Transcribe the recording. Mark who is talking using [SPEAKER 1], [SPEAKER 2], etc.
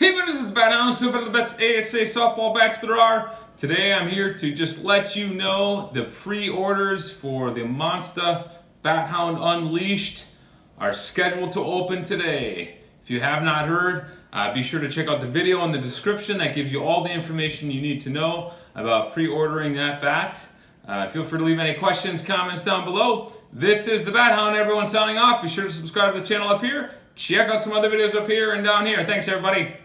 [SPEAKER 1] Hounds, Allison are the best ASA softball bats there are. Today I'm here to just let you know the pre-orders for the Monsta Bat Hound Unleashed are scheduled to open today. If you have not heard, uh, be sure to check out the video in the description that gives you all the information you need to know about pre-ordering that bat. Uh, feel free to leave any questions, comments down below. This is the Bat Hound, everyone signing off. Be sure to subscribe to the channel up here. Check out some other videos up here and down here. Thanks, everybody.